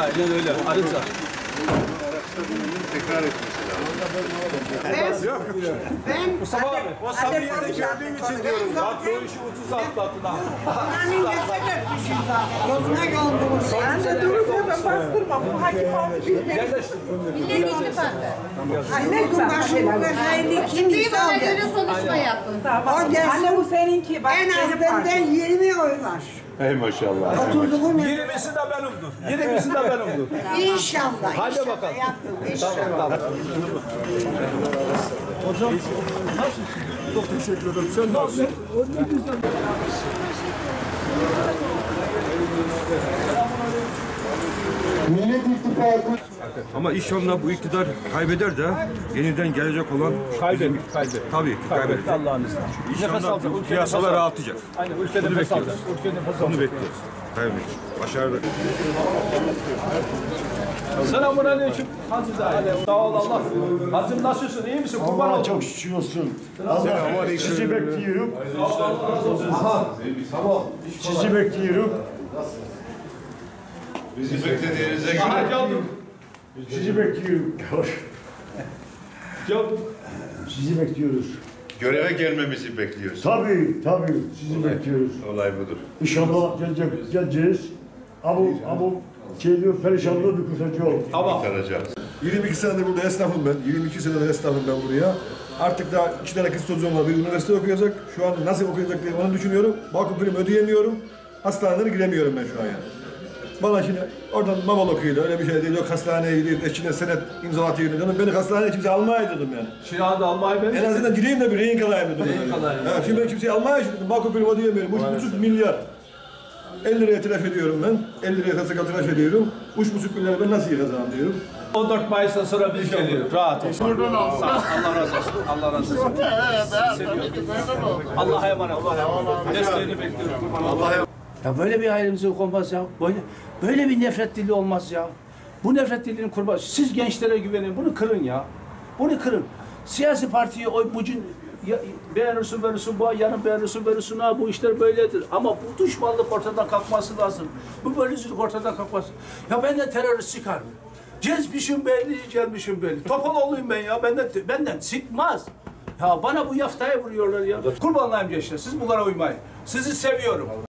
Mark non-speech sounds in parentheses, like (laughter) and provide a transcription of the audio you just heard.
Aynen öyle. Arıza. Tekrar etmesi lazım. Ben Mustafa abi, o samimiyeti gördüğüm için diyorum. Bak bu işi ucuz atlattın ha. Hani mesele etmişim zaten. Gözüme yoldurmuş. Ben bastırma. Bu hayli kim Bir bana göre yapın. O gelsin. Bu seninki. Bak, En az benim benden 20 oy var. Ey maşallah. Oturduğum yer. Yirmisi de benimdir. Yirmisi de benimdir. (laughs) İnşallah. Hadi inşallah bakalım. Yaptım, inşallah. Tamam tamam. Millet İttifakı Ama inşallah bu iktidar kaybeder de yeniden gelecek olan Kaybet, kaybet. tabii ki kaybedecek. Allah'ın izniyle. Nefes İnşallah piyasalar nefes alacak. rahatlayacak. Aynen ülke Bunu nefes alacak. Bunu bekliyoruz. Kaybedecek. Başarılı. Selamun aleyküm. Hazır da. Sağ ol Allah. Hazır nasılsın? İyi misin? Kurban oldum. çok şükür olsun. Allah sizi bekliyorum. Sizi bekliyorum. Bizi beklediğinize göre Aha geldim. Sizi bekliyorum. Geldim. Sizi bekliyoruz. göreve gelmemizi bekliyorsun. Tabii, tabii sizi bekliyoruz. Olay budur. İnşallah gelecek, geleceğiz. Abu, abu geliyor perişanlığı bir kurtaracağız. Tamam. Kurtaracağız. 22 senedir burada esnafım ben. 22 senedir esnafım ben buraya. Artık daha iki tane kız çocuğum var. Bir üniversite okuyacak. Şu an nasıl okuyacak diye onu düşünüyorum. Bakım prim ödeyemiyorum. Hastanelere giremiyorum ben şu an yani. Bana şimdi oradan babal okuydu. Öyle bir şey değil. Yok hastaneye gidiyor. Eşine senet imzalatıyor. Canım beni hastaneye kimse almaya dedim yani. Şiran'da almayı ben. En azından gireyim de bir rehin kalayım dedim. Rehin yani. kalayım. Ha, şimdi ben kimseyi almaya dedim. Bakım prim ödeyemiyorum. 3,5 milyar. 50 liraya tıraş ediyorum ben. 50 liraya sakal tıraş ediyorum. 3,5 milyar ben nasıl yıkacağım diyorum. 14 Mayıs'tan sonra biz geliyoruz. Rahat ol. Sağ ol. Allah razı olsun. Allah razı olsun. Seviyorum. Allah'a emanet. Allah'a emanet. Desteğini bekliyorum. Kurban olayım. Ya böyle bir ayrımcılık olmaz ya. Böyle, böyle bir nefret dili olmaz ya. Bu nefret dilinin kurban. Siz gençlere güvenin. Bunu kırın ya. Bunu kırın. Siyasi partiye oy bugün ya, beğenirsin verirsin bu yarın beğenirsin verirsin ha bu işler böyledir. Ama bu düşmanlık ortadan kalkması lazım. Bu bölücülük ortadan kalkması. Ya benden terörist çıkar mı? Cezmişim belli, gelmişim belli. Topaloğluyum ben ya. Benden, benden çıkmaz. Ya bana bu yaftaya vuruyorlar ya. Kurbanlayım gençler. Siz bunlara uymayın. Sizi seviyorum.